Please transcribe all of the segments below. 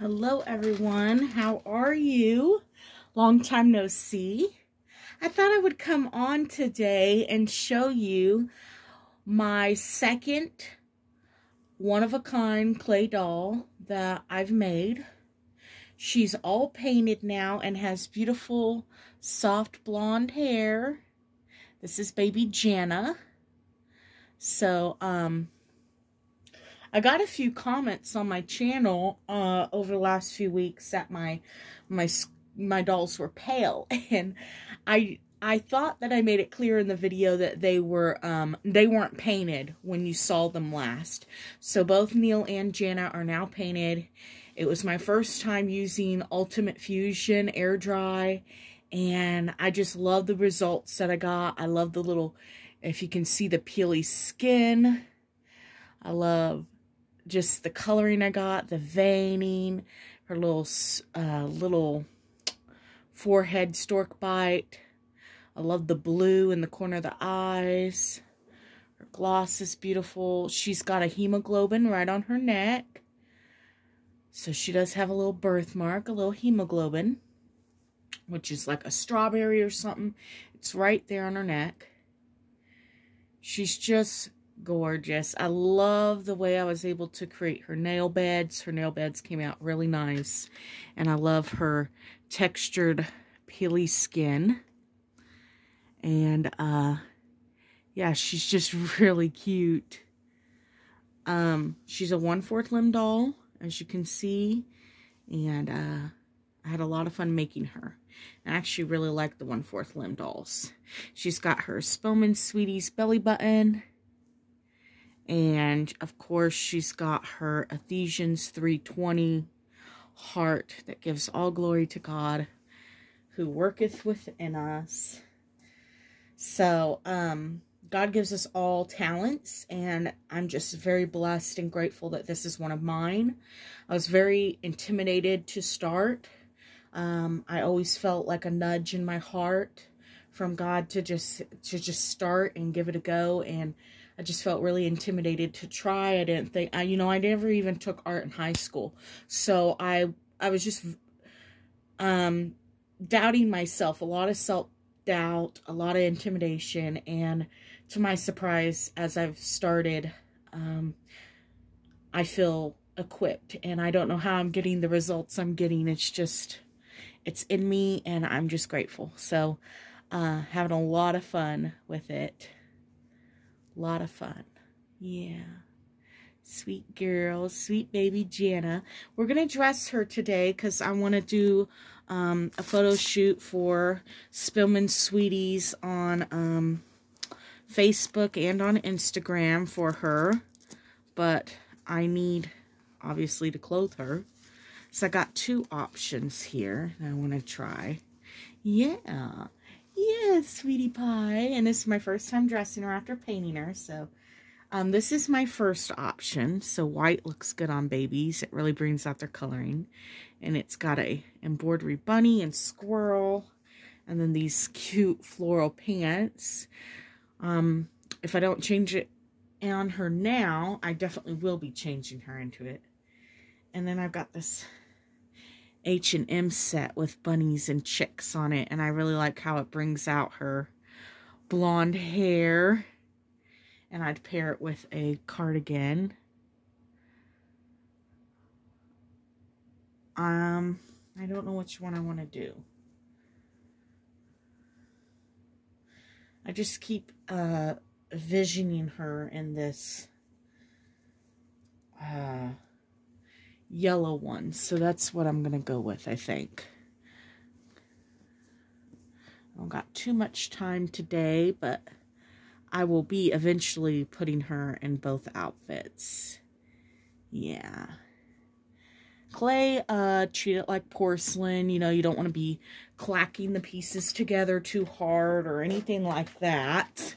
Hello everyone, how are you? Long time no see. I thought I would come on today and show you my second one-of-a-kind clay doll that I've made. She's all painted now and has beautiful soft blonde hair. This is baby Jana. So, um, I got a few comments on my channel uh, over the last few weeks that my my my dolls were pale, and I I thought that I made it clear in the video that they were um they weren't painted when you saw them last. So both Neil and Jana are now painted. It was my first time using Ultimate Fusion air dry, and I just love the results that I got. I love the little, if you can see the peely skin. I love just the coloring I got, the veining, her little uh, little forehead stork bite. I love the blue in the corner of the eyes. Her gloss is beautiful. She's got a hemoglobin right on her neck. So she does have a little birthmark, a little hemoglobin, which is like a strawberry or something. It's right there on her neck. She's just gorgeous. I love the way I was able to create her nail beds. Her nail beds came out really nice. And I love her textured peely skin. And, uh, yeah, she's just really cute. Um, she's a one-fourth limb doll, as you can see. And, uh, I had a lot of fun making her. I actually really like the one-fourth limb dolls. She's got her Spelman Sweeties belly button and of course, she's got her Ephesians 3.20 heart that gives all glory to God who worketh within us. So, um, God gives us all talents, and I'm just very blessed and grateful that this is one of mine. I was very intimidated to start. Um, I always felt like a nudge in my heart from God to just to just start and give it a go, and I just felt really intimidated to try. I didn't think, I, you know, I never even took art in high school. So I, I was just um, doubting myself, a lot of self-doubt, a lot of intimidation. And to my surprise, as I've started, um, I feel equipped. And I don't know how I'm getting the results I'm getting. It's just, it's in me and I'm just grateful. So, uh, having a lot of fun with it. A lot of fun. Yeah. Sweet girl, sweet baby Jana. We're going to dress her today because I want to do um, a photo shoot for Spillman Sweeties on um, Facebook and on Instagram for her. But I need, obviously, to clothe her. So I got two options here that I want to try. Yeah. Sweetie pie. And this is my first time dressing her after painting her. So um, this is my first option. So white looks good on babies. It really brings out their coloring. And it's got a embroidery bunny and squirrel. And then these cute floral pants. Um, if I don't change it on her now, I definitely will be changing her into it. And then I've got this H&M set with bunnies and chicks on it. And I really like how it brings out her blonde hair. And I'd pair it with a cardigan. Um, I don't know which one I want to do. I just keep uh, visioning her in this uh, yellow ones. So that's what I'm going to go with, I think. I don't got too much time today, but I will be eventually putting her in both outfits. Yeah. Clay, uh, treat it like porcelain. You know, you don't want to be clacking the pieces together too hard or anything like that.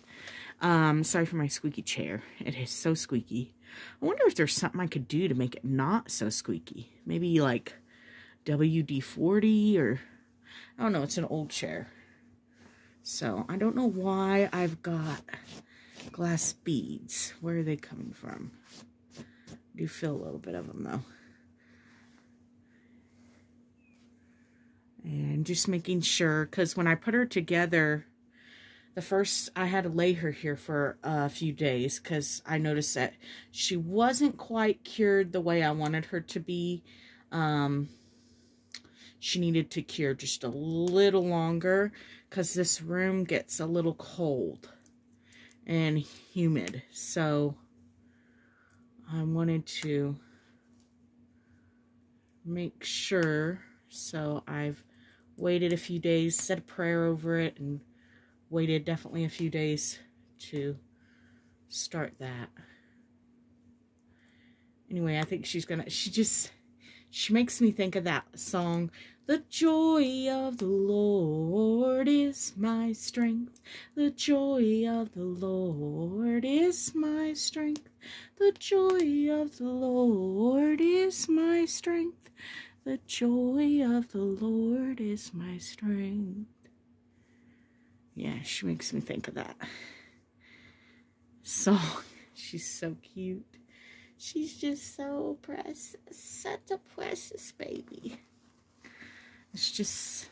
Um, sorry for my squeaky chair. It is so squeaky. I wonder if there's something I could do to make it not so squeaky. Maybe like WD-40 or... I don't know, it's an old chair. So, I don't know why I've got glass beads. Where are they coming from? I do feel a little bit of them, though. And just making sure, because when I put her together, the first, I had to lay her here for a few days because I noticed that she wasn't quite cured the way I wanted her to be. Um, she needed to cure just a little longer because this room gets a little cold and humid. So I wanted to make sure. So I've waited a few days, said a prayer over it, and waited definitely a few days to start that. Anyway, I think she's gonna, she just, she makes me think of that song, The joy of the Lord is my strength. The joy of the Lord is my strength. The joy of the Lord is my strength. The joy of the Lord is my strength. Yeah, she makes me think of that So, She's so cute. She's just so precious. Such a precious baby. It's just,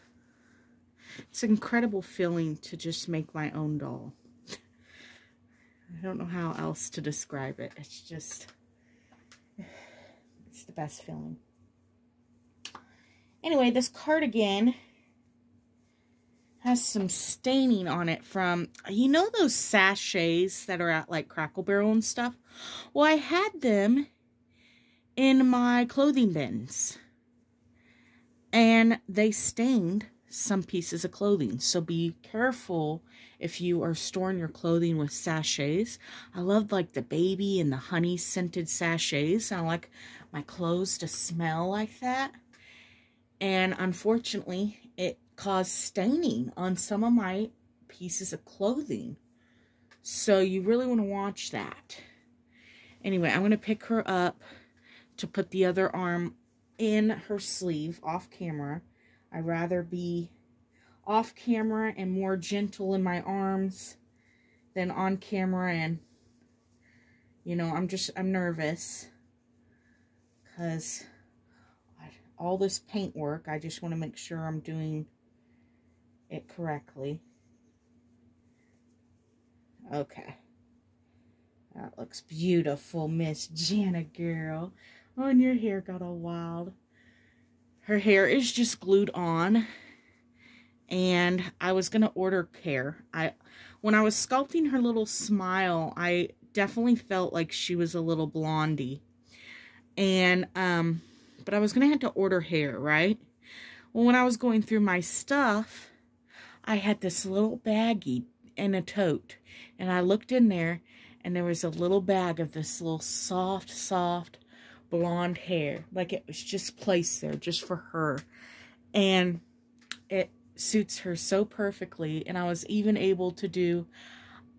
it's an incredible feeling to just make my own doll. I don't know how else to describe it. It's just, it's the best feeling. Anyway, this cardigan has some staining on it from, you know those sachets that are at like Cracker Barrel and stuff? Well, I had them in my clothing bins. And they stained some pieces of clothing. So be careful if you are storing your clothing with sachets. I love like the baby and the honey scented sachets. I like my clothes to smell like that. And unfortunately, caused staining on some of my pieces of clothing. So you really want to watch that. Anyway, I'm going to pick her up to put the other arm in her sleeve off camera. I'd rather be off camera and more gentle in my arms than on camera and you know, I'm just, I'm nervous because all this paint work, I just want to make sure I'm doing it correctly. Okay. That looks beautiful, Miss Janet girl. Oh, and your hair got all wild. Her hair is just glued on. And I was going to order care. I, When I was sculpting her little smile, I definitely felt like she was a little blondie. And, um, but I was going to have to order hair, right? Well, when I was going through my stuff, I had this little baggie in a tote. And I looked in there and there was a little bag of this little soft, soft blonde hair. Like it was just placed there just for her. And it suits her so perfectly. And I was even able to do,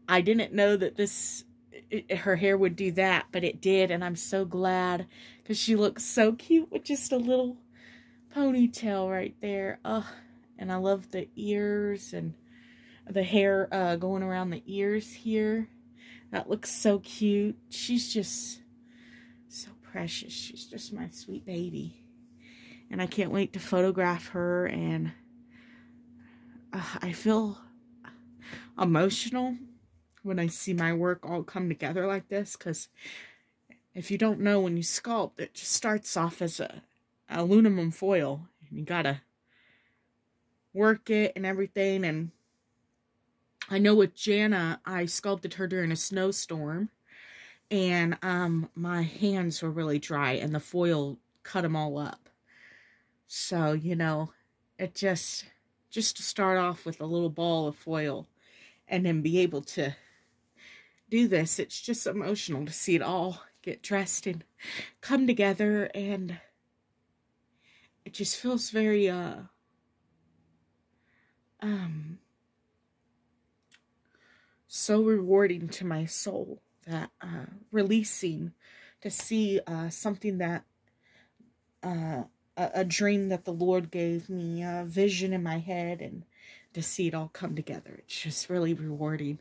I didn't know that this, it, her hair would do that, but it did. And I'm so glad because she looks so cute with just a little ponytail right there. Oh, and I love the ears and the hair uh, going around the ears here. That looks so cute. She's just so precious. She's just my sweet baby. And I can't wait to photograph her. And uh, I feel emotional when I see my work all come together like this. Because if you don't know, when you sculpt, it just starts off as a aluminum foil. And you gotta work it and everything. And I know with Jana, I sculpted her during a snowstorm. And um, my hands were really dry and the foil cut them all up. So, you know, it just, just to start off with a little ball of foil and then be able to do this, it's just emotional to see it all get dressed and come together and it just feels very, uh, um, so rewarding to my soul that uh, releasing to see uh, something that uh, a, a, dream that the Lord gave me, a vision in my head, and to see it all come together. It's just really rewarding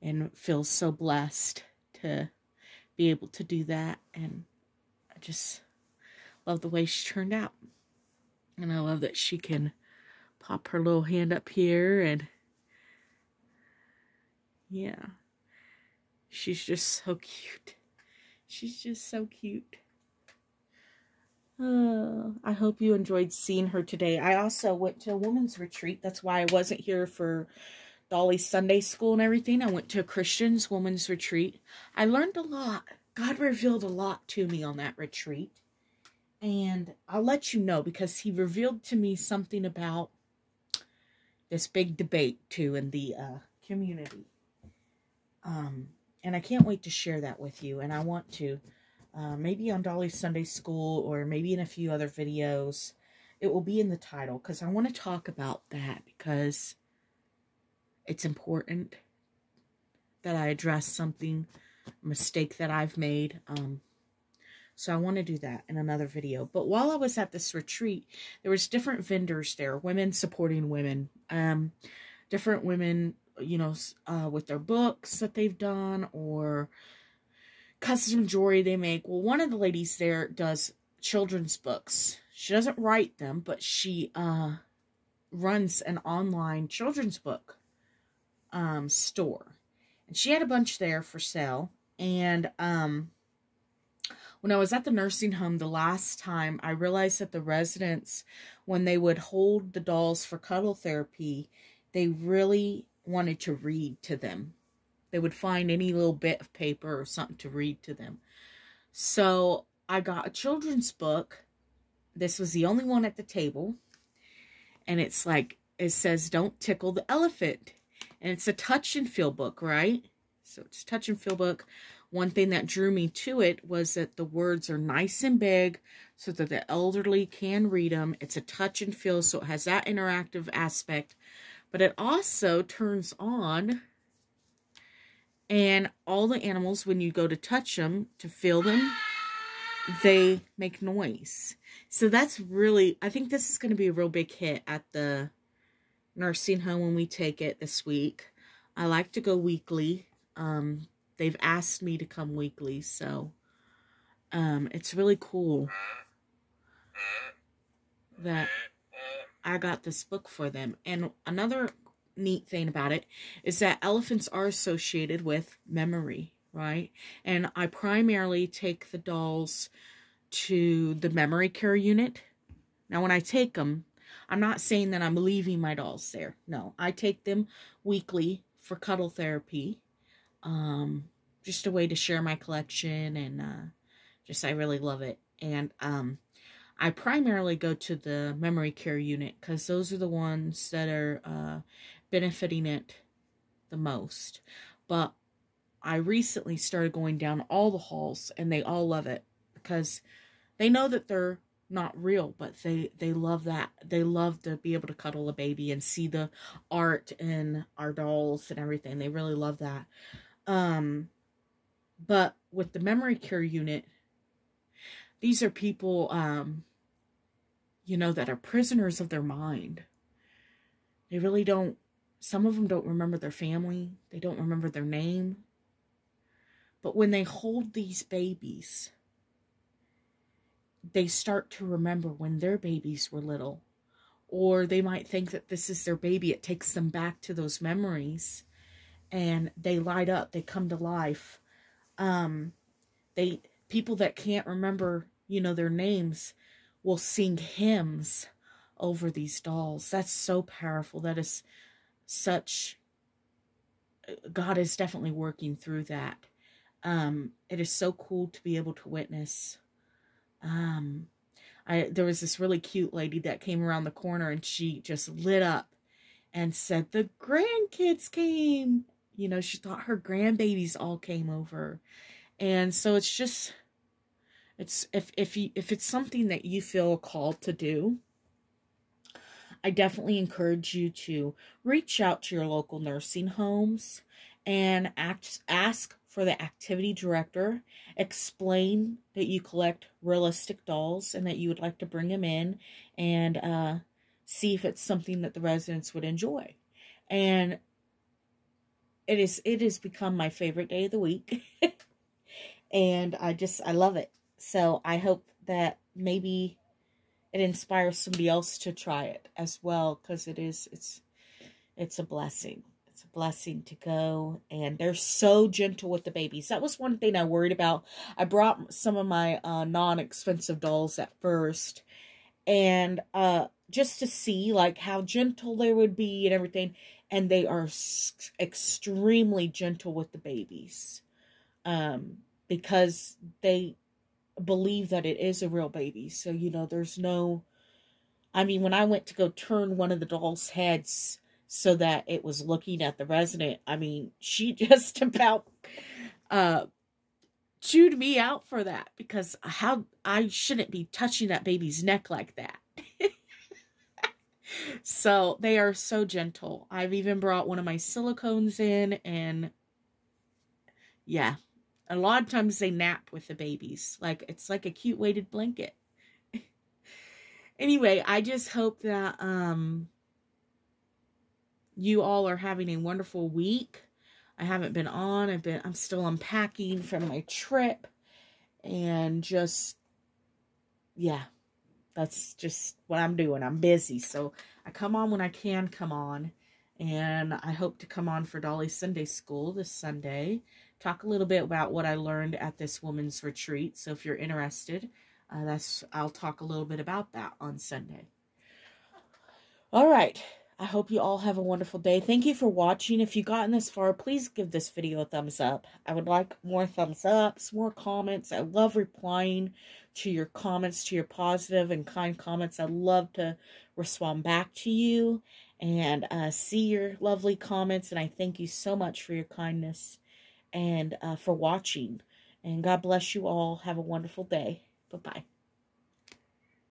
and feels so blessed to be able to do that. And I just love the way she turned out. And I love that she can pop her little hand up here and yeah. She's just so cute. She's just so cute. Uh, I hope you enjoyed seeing her today. I also went to a women's retreat. That's why I wasn't here for Dolly's Sunday school and everything. I went to a Christian's women's retreat. I learned a lot. God revealed a lot to me on that retreat. And I'll let you know because he revealed to me something about this big debate too in the uh, community. Um, and I can't wait to share that with you. And I want to, uh, maybe on Dolly's Sunday School or maybe in a few other videos. It will be in the title because I want to talk about that because it's important that I address something, mistake that I've made. Um, so I want to do that in another video. But while I was at this retreat, there was different vendors there, women supporting women, um, different women, you know, uh, with their books that they've done or custom jewelry they make. Well, one of the ladies there does children's books. She doesn't write them, but she uh, runs an online children's book um, store. And she had a bunch there for sale. And um, when I was at the nursing home the last time, I realized that the residents, when they would hold the dolls for cuddle therapy, they really wanted to read to them. They would find any little bit of paper or something to read to them. So I got a children's book. This was the only one at the table. And it's like, it says, don't tickle the elephant. And it's a touch and feel book, right? So it's touch and feel book one thing that drew me to it was that the words are nice and big so that the elderly can read them. It's a touch and feel, so it has that interactive aspect. But it also turns on and all the animals, when you go to touch them, to feel them, they make noise. So that's really, I think this is going to be a real big hit at the nursing home when we take it this week. I like to go weekly. Um, they've asked me to come weekly, so um, it's really cool that I got this book for them. And another neat thing about it is that elephants are associated with memory, right? And I primarily take the dolls to the memory care unit. Now, when I take them, I'm not saying that I'm leaving my dolls there. No, I take them weekly for cuddle therapy um, just a way to share my collection and uh, just I really love it. And um, I primarily go to the memory care unit because those are the ones that are uh, benefiting it the most. But I recently started going down all the halls and they all love it because they know that they're not real, but they, they love that. They love to be able to cuddle a baby and see the art in our dolls and everything. They really love that. Um, but with the memory care unit, these are people, um, you know, that are prisoners of their mind. They really don't, some of them don't remember their family. They don't remember their name. But when they hold these babies, they start to remember when their babies were little. Or they might think that this is their baby. It takes them back to those memories and they light up, they come to life. Um, they people that can't remember, you know, their names will sing hymns over these dolls. That's so powerful. That is such God is definitely working through that. Um, it is so cool to be able to witness. Um, I there was this really cute lady that came around the corner and she just lit up and said the grandkids came you know, she thought her grandbabies all came over. And so it's just it's if if you if it's something that you feel called to do, I definitely encourage you to reach out to your local nursing homes and act, ask for the activity director. Explain that you collect realistic dolls and that you would like to bring them in and uh, see if it's something that the residents would enjoy. And it is it has become my favorite day of the week. And i just i love it. So i hope that maybe it inspires somebody else to try it as well because it is it's it's a blessing. It's a blessing to go and they're so gentle with the babies. That was one thing i worried about. I brought some of my uh, non-expensive dolls at first and uh just to see like how gentle they would be and everything and they are extremely gentle with the babies um because they believe that it is a real baby. So, you know, there's no. I mean, when I went to go turn one of the doll's heads so that it was looking at the resident, I mean, she just about uh chewed me out for that because how I shouldn't be touching that baby's neck like that. So they are so gentle. I've even brought one of my silicones in and yeah, a lot of times they nap with the babies. Like, it's like a cute weighted blanket. anyway, I just hope that um, you all are having a wonderful week. I haven't been on. I've been, I'm still unpacking from my trip. And just, yeah, that's just what I'm doing. I'm busy. So I come on when I can come on. And I hope to come on for Dolly Sunday School this Sunday talk a little bit about what I learned at this woman's retreat. So if you're interested, uh, that's I'll talk a little bit about that on Sunday. All right. I hope you all have a wonderful day. Thank you for watching. If you've gotten this far, please give this video a thumbs up. I would like more thumbs ups, more comments. I love replying to your comments, to your positive and kind comments. I love to respond back to you and uh, see your lovely comments. And I thank you so much for your kindness and uh, for watching. And God bless you all. Have a wonderful day. Bye-bye.